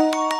you